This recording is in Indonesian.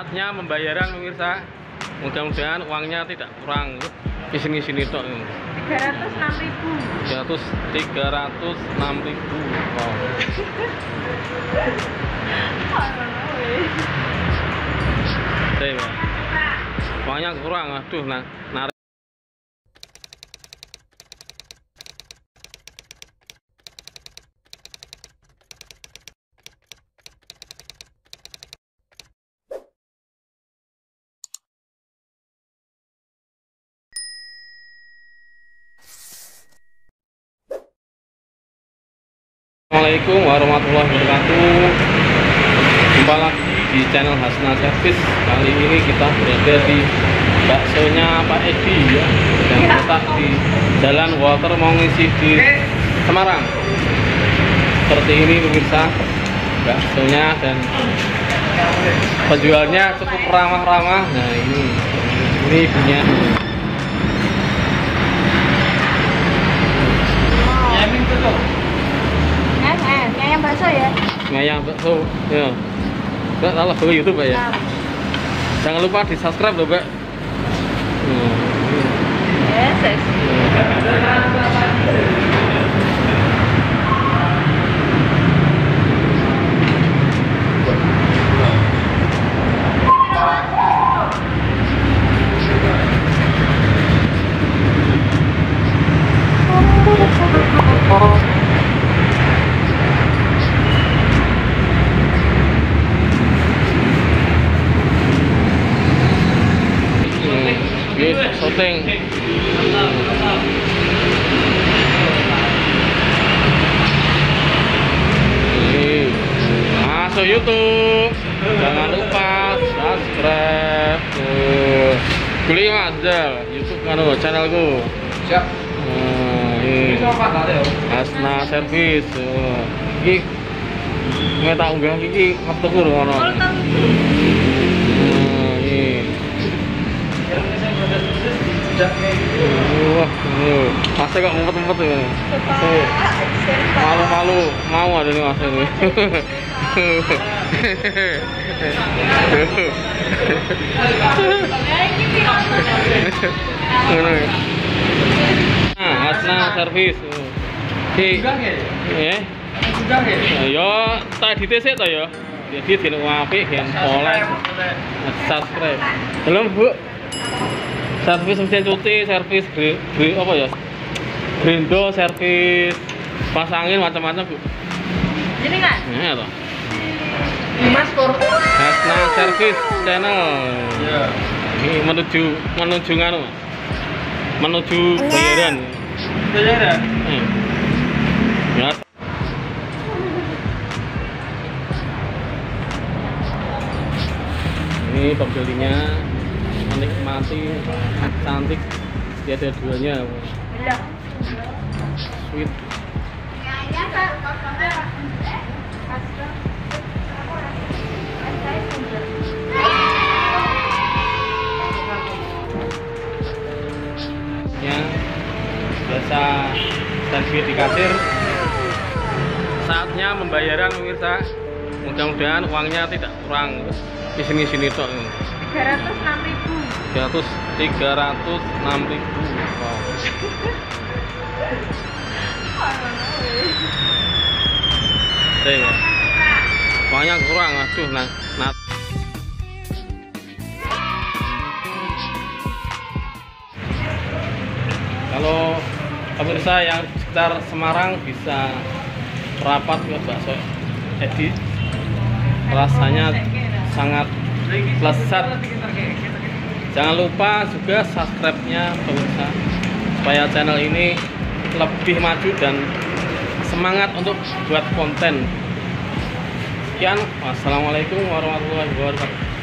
Saatnya pembayaran pemirsa. Mudah-mudahan uangnya tidak kurang. Di sini sini tok. 306 ribu 300 306 ribu. Wow. Uangnya kurang. Aduh, nah, narik. Assalamualaikum warahmatullahi wabarakatuh. Jumpa lagi di channel Hasna Service. Kali ini kita berada di baksonya Pak Edi ya. Yang terletak di Jalan Water mau ngisi di Semarang. Seperti ini pemirsa Baksonya dan penjualnya cukup ramah-ramah. Nah ini Ini ibunya ya? Ngayang bakso ya. Mbak salah bawa Youtube Mbak ya? Jangan lupa di subscribe loh Mbak Hmm. yes, yes. Hmm, Ini masuk YouTube. Jangan lupa subscribe. Tuh. Kuli Mas Jal, YouTube kan channelku. Siap. Nah, Asna Service. Iki nggak tak unggah iki ngetuk ngono. Wah, ini masnya kok ngumpet-ngumpet ya. Malu-malu mau ada nih nih. Ngono ya. Nah, Asna servis. Ki, eh, yo tak ditesek to ya. Jadi dene apik gen oleh subscribe. Belum, Bu. Servis mesin cuci, servis gri, gri- apa ya? Grindo, servis pas angin macam-macam, Bu. Jadi nggak? Nah, toh. Mas Pur. Hasna Service Channel. Iya. Ini menuju menuju nganu. Menuju bayaran. Bayaran. Hmm. Ya. Ini pembelinya menikmati cantik tiada duanya. Iya. Sweet. yang biasa standby di kasir saatnya pembayaran pemirsa mudah-mudahan uangnya tidak kurang di sini sini tok 306 ribu 300 306 ribu wow. Oke, ya. uangnya kurang aduh nah, nah. kalau pemirsa yang sekitar Semarang bisa merapat ke bakso Edi rasanya sangat lezat jangan lupa juga subscribe-nya pemirsa supaya channel ini lebih maju dan semangat untuk buat konten. Sekian. Wassalamualaikum warahmatullahi wabarakatuh